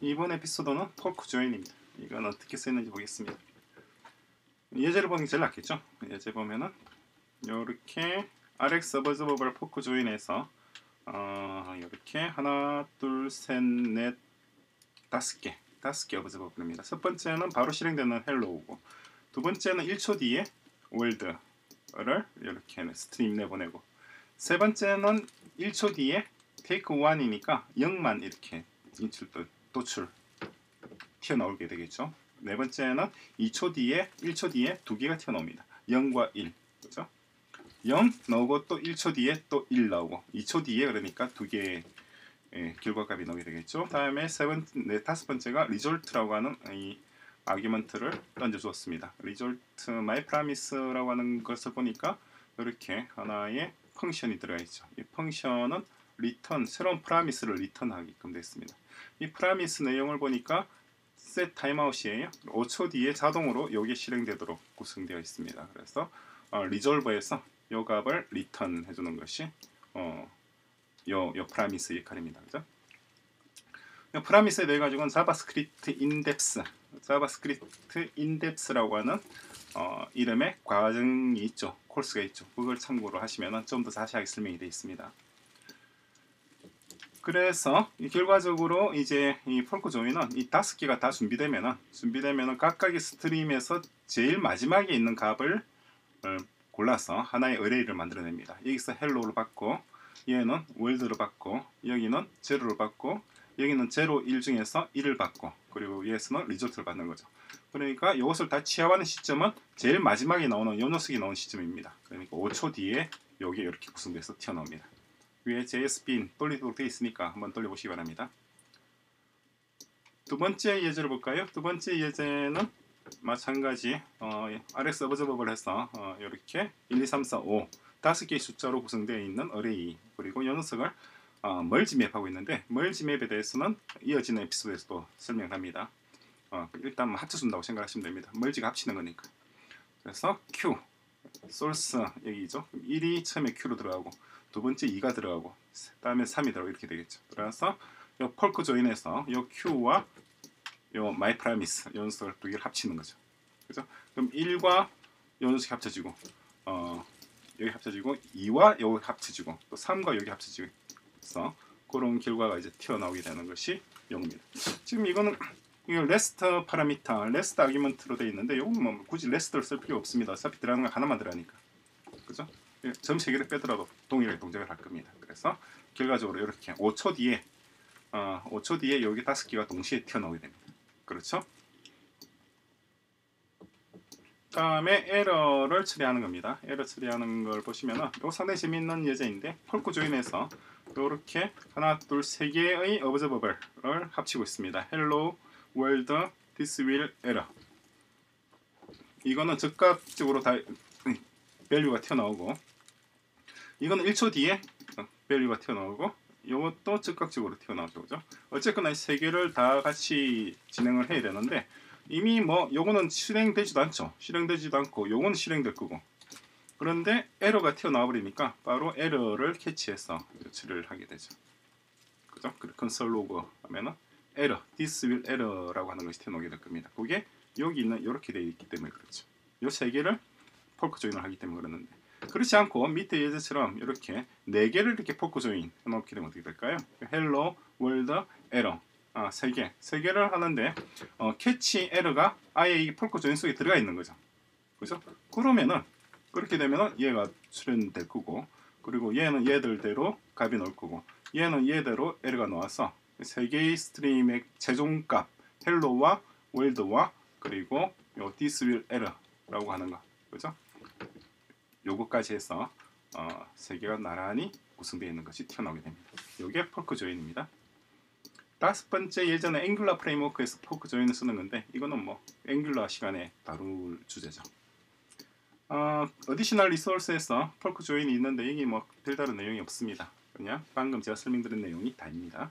이번 에피소드는 forkJoin입니다. 이건 어떻게 쓰였는지 보겠습니다. 예제를 보는 게 제일 낫겠죠? 예제 보면은 이렇게 Rx Observable forkJoin에서 어, 이렇게 하나, 둘, 셋, 넷, 다섯 개, 다섯 개 Observable입니다. 첫 번째는 바로 실행되는 hello고 두 번째는 1초 뒤에 world를 이렇게 stream 내보내고 세 번째는 1초 뒤에 take 1이니까 0만 이렇게 인출 도 출 튀어나오게 되겠죠. 네 번째는 2초 뒤에 1초 뒤에 두 개가 튀어나옵니다. 0과 1 그죠? 0 나오고 또 1초 뒤에 또 1 나오고 2초 뒤에 그러니까 두 개의 예, 결과값이 나오게 되겠죠. 다음에 세 번, 네, 다섯 번째가 result라고 하는 이 argument를 던져주었습니다. result my promise라고 하는 것을 보니까 이렇게 하나의 function이 들어가 있죠. 이 function은 return 새로운 promise를 return하게끔 됐습니다. 이 promise 내용을 보니까 set timeout이에요. 5초 뒤에 자동으로 이게 실행되도록 구성되어 있습니다. 그래서 어, resolve에서 요 값을 return 해주는 것이 어, 요, 요 promise 역할입니다. 그죠? 요 promise에 대해 가지고는 자바스크립트 인덱스, 자바스크립트 인덱스라고 하는 어, 이름의 과정이 있죠. 코스가 있죠. 그걸 참고로 하시면 좀 더 자세하게 설명이 되어 있습니다. 그래서 결과적으로 이제 이 forkJoin은 이 다섯 개가 다 준비되면은 준비되면은 각각의 stream에서 제일 마지막에 있는 값을 어, 골라서 하나의 array를 만들어냅니다. 여기서 hello를 받고 얘는 world를 받고 여기는 제로를 받고 여기는 제로 1 중에서 1을 받고 그리고 여기서는 result를 받는 거죠. 그러니까 이것을 다 취합하는 시점은 제일 마지막에 나오는 요 녀석이 나오는 시점입니다. 그러니까 5초 뒤에 여기 이렇게 구성돼서 튀어나옵니다. 위에 JSB인 돌리도록 되어 있으니까 한번 돌려보시기 바랍니다. 두 번째 예제를 볼까요? 두 번째 예제는 마찬가지 어, RX 어버저버블 해서 어, 이렇게 1, 2, 3, 4, 5 다섯 개의 숫자로 구성되어 있는 어레이 그리고 이 녀석을 어, 멀지 맵하고 있는데 멀지 맵에 대해서는 이어지는 에피소드에서도 설명합니다. 어, 일단 합쳐준다고 생각하시면 됩니다. merge가 합치는 거니까. 그래서 Q, 소스 여기죠. 1이 처음에 Q로 들어가고 두 번째 2가 들어가고 다음에 3이 들어가고 이렇게 되겠죠. 그래서 요 forkJoin에서 요 Q와 요 my promise 요 녀석을 두 개를 합치는 거죠. 그죠? 그럼 1과 요 녀석이 합쳐지고 어, 여기 합쳐지고 2와 여기 합쳐지고 또 3과 여기 합쳐지고 그래서 그런 결과가 이제 튀어나오게 되는 것이 요겁니다. 지금 이거는 이거 rest parameter, rest argument로 되어 있는데 이건 뭐 굳이 rest를 쓸 필요 없습니다. 어차피 들어가는 거 하나만 들어가니까. 그죠? 점 세 개를 빼더라도 동일하게 동작을 할 겁니다. 그래서 결과적으로 이렇게 5초 뒤에 어, 5초 뒤에 여기 다섯 개가 동시에 튀어나오게 됩니다. 그렇죠? 다음에 에러를 처리하는 겁니다. 에러 처리하는 걸 보시면은 이거 상당히 재밌는 예제인데 forkJoin에서 이렇게 하나, 둘, 세 개의 observable을 합치고 있습니다. hello, world, this will, error. 이거는 즉각적으로 다 value가 튀어나오고 이거는 1초 뒤에 value가 튀어나오고 이것도 즉각적으로 튀어나오죠. 그죠? 어쨌거나 세 개를 다 같이 진행을 해야 되는데 이미 뭐 요거는 실행되지도 않죠. 실행되지도 않고 요거는 실행될 거고 그런데 에러가 튀어나와 버리니까 바로 에러를 캐치해서 처리를 하게 되죠. 그죠? console log 하면은 에러, this will error라고 하는 것이 튀어나오게 될 겁니다. 그게 여기 있는 이렇게 되어 있기 때문에 그렇죠. 요 세 개를 forkJoin을 하기 때문에 그러는데 그렇지 않고 밑에 예제처럼 이렇게 네 개를 이렇게 forkJoin 해놓게 되면 어떻게 될까요? hello, world, error 아, 세 개, 세 개를 하는데 어, catchError가 아예 이 forkJoin 속에 들어가 있는 거죠. 그죠? 그러면은 그렇게 되면은 얘가 수행될 거고 그리고 얘는 얘들대로 값이 나올 거고 얘는 얘대로 에러가 나와서 세 개의 stream의 최종값 hello와 world와 그리고 요 will error라고 하는 거 그죠? 요거까지 해서 어, 세 개가 나란히 구성되어 있는 것이 튀어나오게 됩니다. 요게 forkJoin입니다. 다섯 번째 예제는 Angular framework에서 forkJoin을 쓰는 건데 이거는 뭐 앵글라 시간에 다룰 주제죠. 어, 어디셔널 리소스에서 폴크 조인이 있는데 이게 뭐 별다른 내용이 없습니다. 그냥 방금 제가 설명드린 내용이 다입니다.